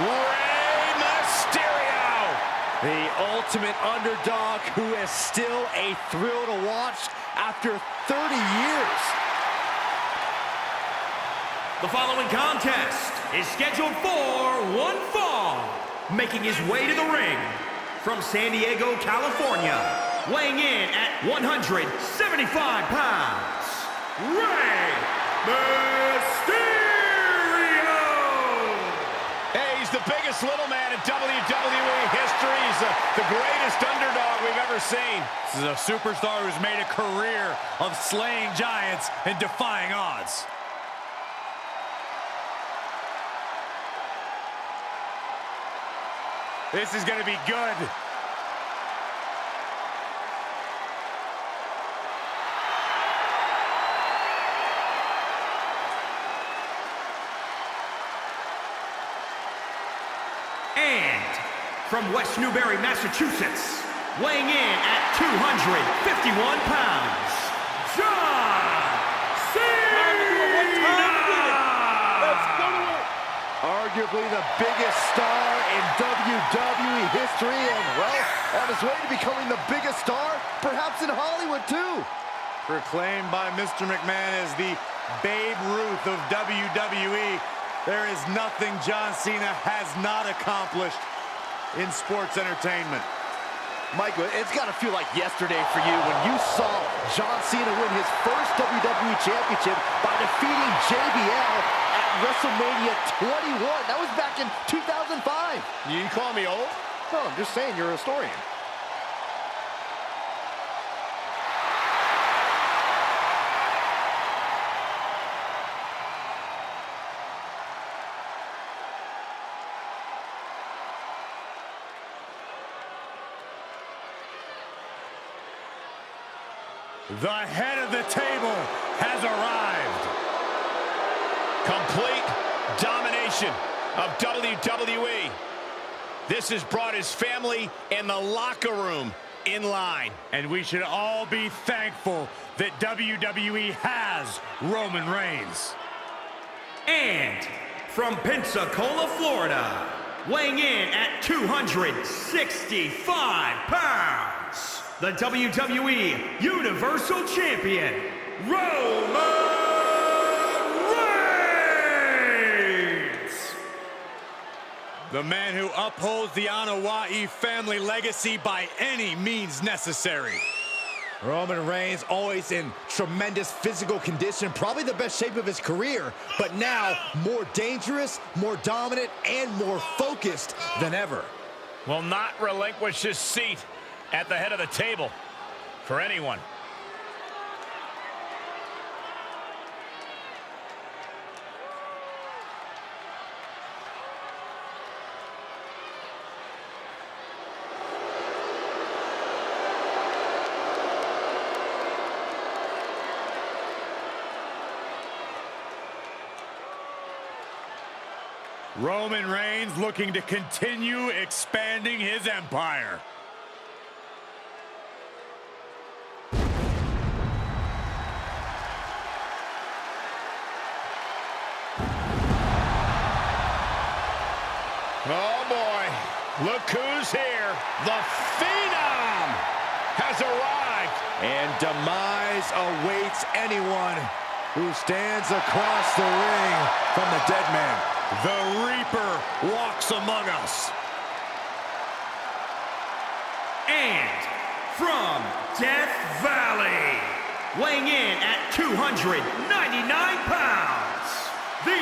Rey Mysterio! The ultimate underdog who is still a thrill to watch after 30 years. The following contest is scheduled for one fall. Making his way to the ring from San Diego, California, weighing in at 175 pounds, Rey Mysterio! Hey, he's the biggest little man in WWE history. He's the, the greatest underdog we've ever seen. This is a superstar who's made a career of slaying giants and defying odds. This is going to be good. And from West Newbury, Massachusetts, weighing in at 251 pounds, John Cena! Arguably the biggest star in WWE history and, well, on his way to becoming the biggest star, perhaps in Hollywood, too. Proclaimed by Mr. McMahon as the Babe Ruth of WWE, there is nothing John Cena has not accomplished in sports entertainment. Michael, it's got to feel like yesterday for you when you saw John Cena win his first WWE Championship by defeating JBL at WrestleMania 21. That was back in 2005. You call me old? No, I'm just saying you're a historian. The head of the table has arrived. Complete domination of WWE. This has brought his family and the locker room in line. And we should all be thankful that WWE has Roman Reigns. And from Pensacola, Florida, weighing in at 265 pounds, the WWE Universal Champion, Roman Reigns! The man who upholds the Anoa'i family legacy by any means necessary. Roman Reigns always in tremendous physical condition, probably the best shape of his career, but now more dangerous, more dominant, and more focused than ever. Will not relinquish his seat at the head of the table for anyone. Roman Reigns looking to continue expanding his empire. Look who's here. The Phenom has arrived. And demise awaits anyone who stands across the ring from the dead man. The Reaper walks among us. And from Death Valley, weighing in at 299 pounds, the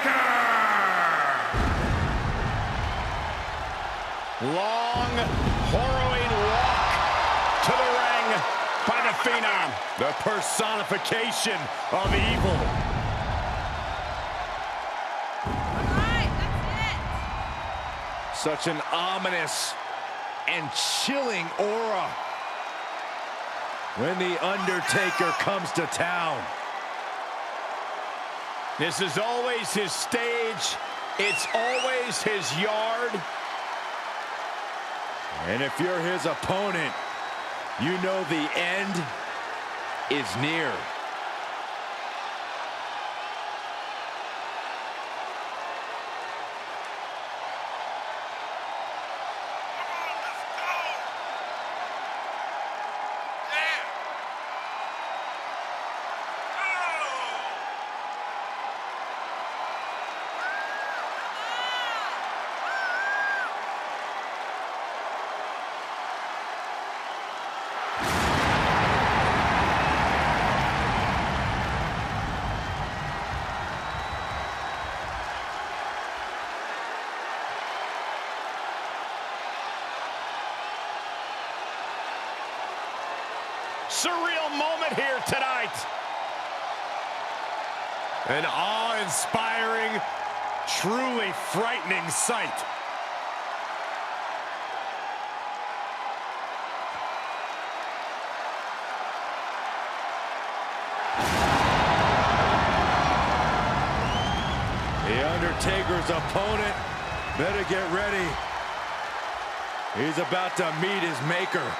Undertaker! Long, harrowing walk to the ring by the Phenom. The personification of evil. Such an ominous and chilling aura when the Undertaker comes to town. This is always his stage. It's always his yard. And if you're his opponent, you know the end is near. Surreal moment here tonight. An awe-inspiring, truly frightening sight. The Undertaker's opponent better get ready. He's about to meet his maker.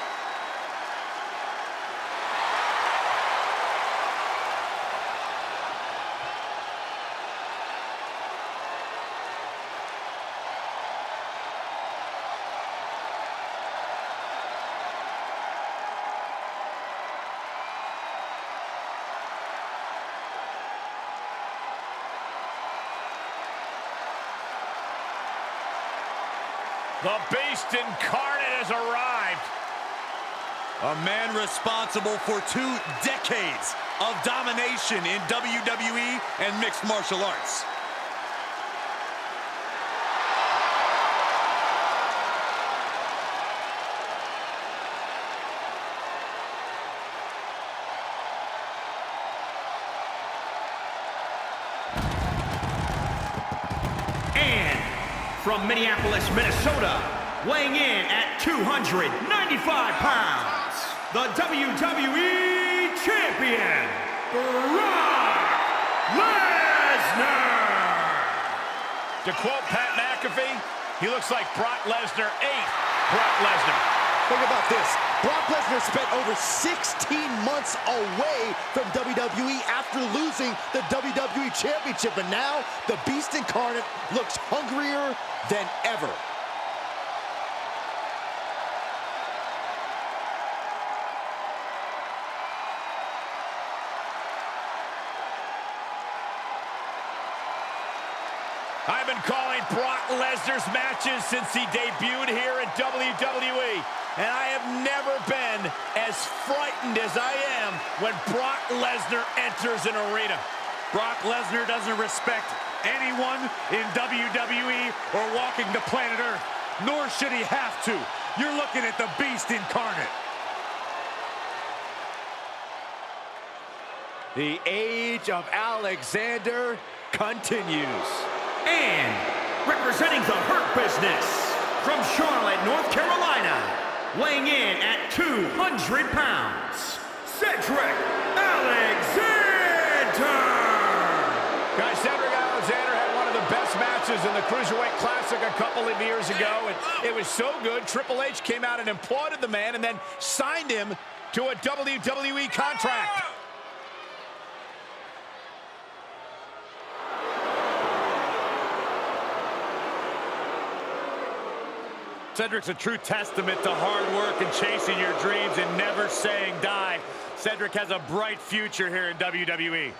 The Beast Incarnate has arrived. A man responsible for two decades of domination in WWE and mixed martial arts. From Minneapolis, Minnesota, weighing in at 295 pounds, the WWE Champion, Brock Lesnar! To quote Pat McAfee, he looks like Brock Lesnar ate Brock Lesnar. Think about this. Brock Lesnar spent over 16 months away from WWE after losing the WWE Championship, and now the Beast Incarnate looks hungrier than ever. I've been calling Brock Lesnar's matches since he debuted here at WWE, and I have never been as frightened as I am when Brock Lesnar enters an arena. Brock Lesnar doesn't respect anyone in WWE or walking the planet Earth, nor should he have to. You're looking at the Beast Incarnate. The age of Alexander continues. And representing the Hurt Business from Charlotte, North Carolina, weighing in at 200 pounds, Cedric Alexander! Guys, Cedric Alexander had one of the best matches in the Cruiserweight Classic a couple of years ago, and it was so good, Triple H came out and applauded the man and then signed him to a WWE contract. Cedric's a true testament to hard work and chasing your dreams and never saying die. Cedric has a bright future here in. WWE.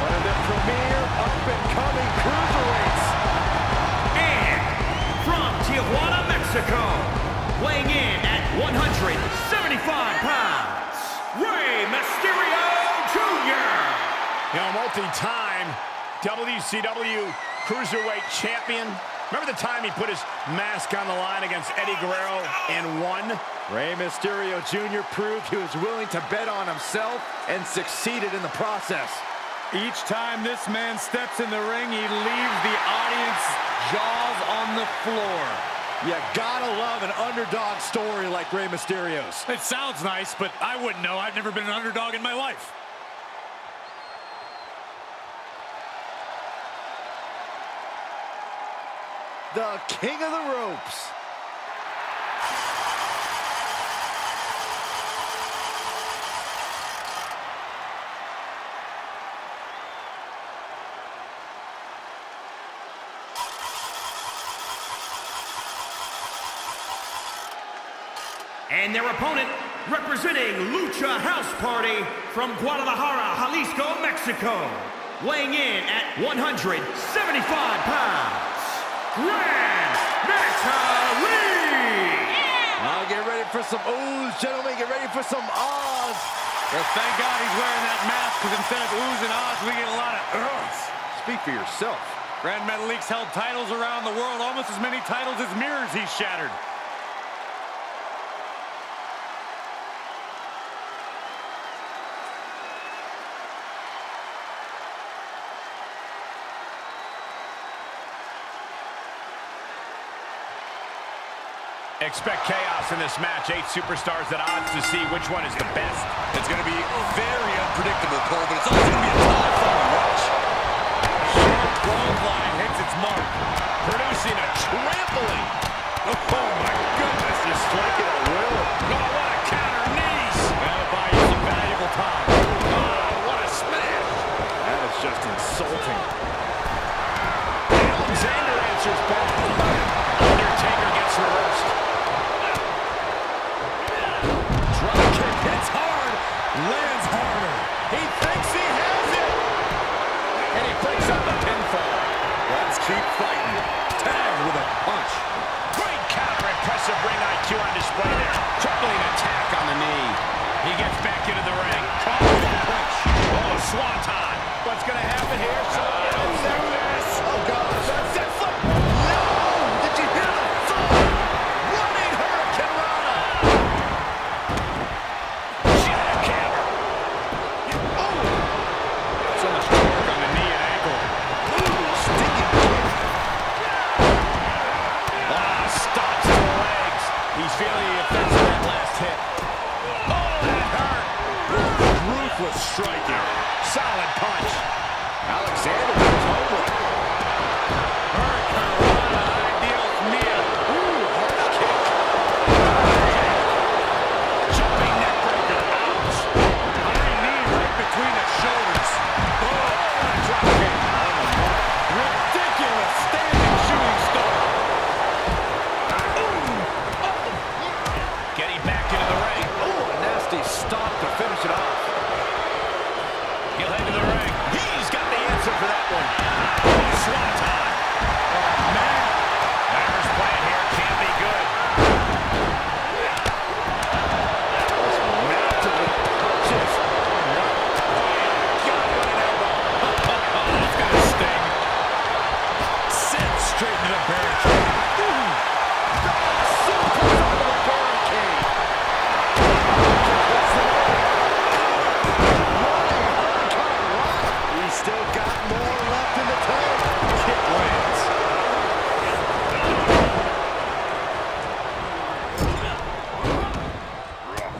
One of the premier up-and-coming cruiserweights. And from Tijuana, Mexico, weighing in at 175 pounds, Rey Mysterio. You know, multi-time WCW Cruiserweight Champion. Remember the time he put his mask on the line against Eddie Guerrero and won? Rey Mysterio Jr. proved he was willing to bet on himself and succeeded in the process. Each time this man steps in the ring, he leaves the audience jaws on the floor. You gotta love an underdog story like Rey Mysterio's. It sounds nice, but I wouldn't know. I've never been an underdog in my life. The king of the ropes. And their opponent, representing Lucha House Party from Guadalajara, Jalisco, Mexico, weighing in at 175 pounds, Grand Metalik! Now uh, get ready for some oohs, gentlemen. Get ready for some Oz. Well, thank God he's wearing that mask because instead of oohs and Oz, we get a lot of Earths. Speak for yourself. Grand Metalik held titles around the world, almost as many titles as mirrors he's shattered. Expect chaos in this match. Eight superstars at odds to see which one is the best. It's going to be very unpredictable, Cole, but it's also going to be a tough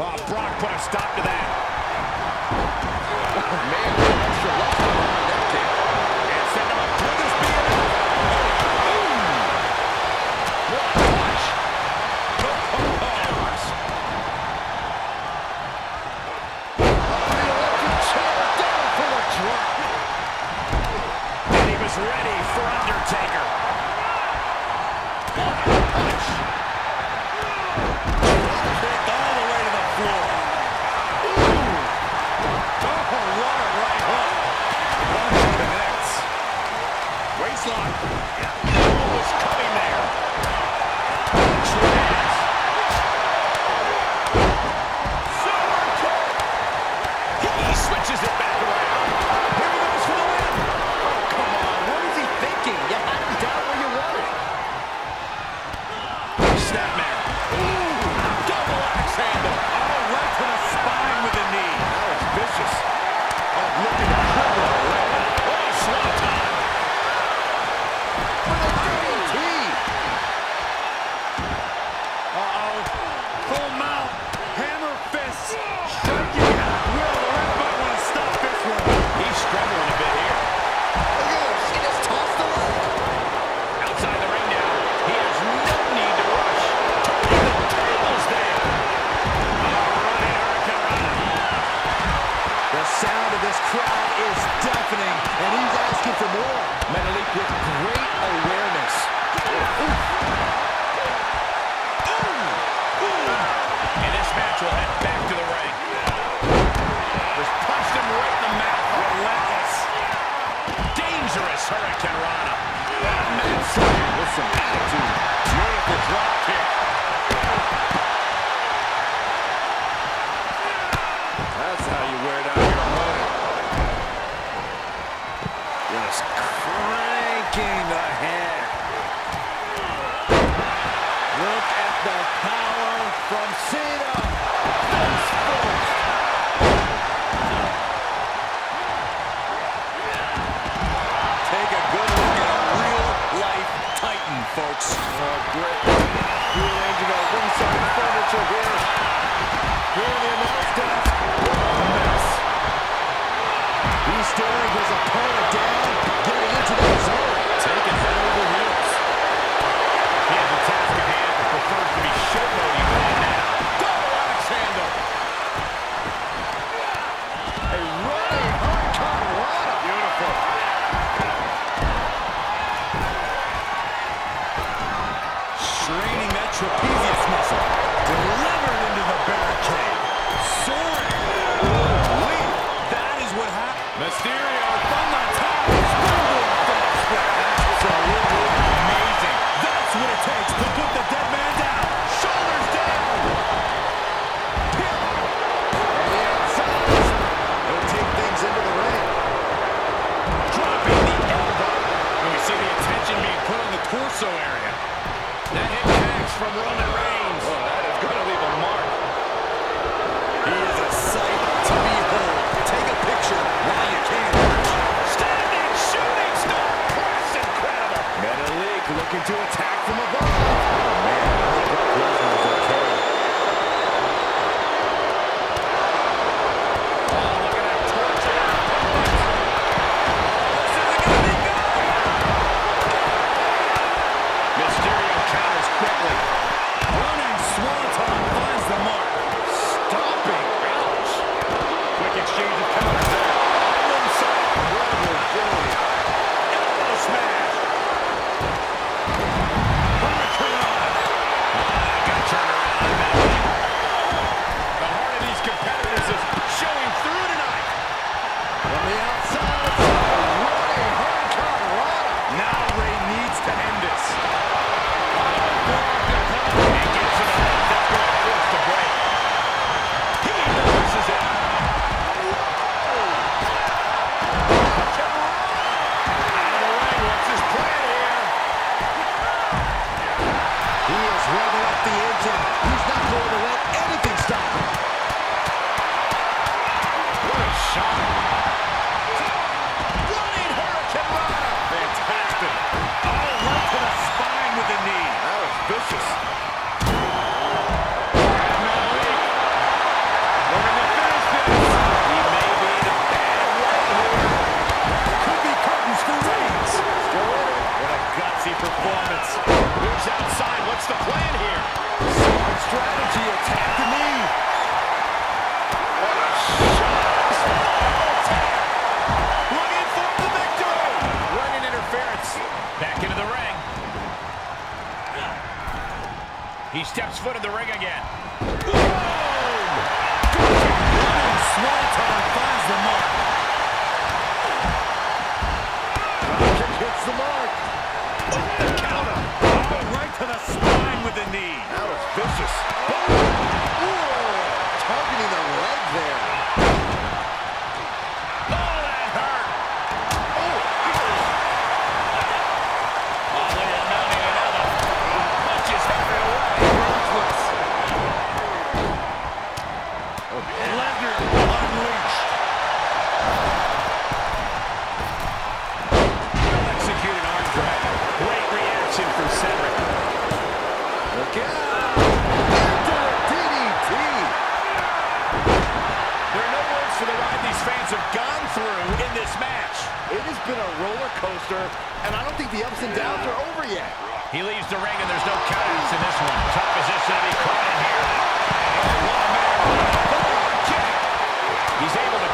Oh, Brock put a stop to that. He steps foot in the ring again. Whoa! been a roller coaster, and I don't think the ups and downs are over yet. He leaves the ring, and there's no countouts in this one. Top position to be caught in here. He's able to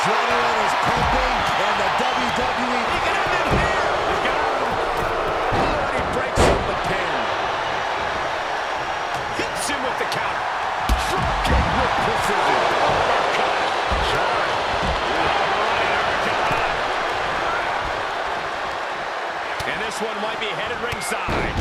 adrenaline is pumping, and the WWE... He can end it here! He got him! Oh, he breaks up the pin. Hits him with the counter. Drop kick with precision. Oh, my God. Sure. Right, and this one might be headed ringside.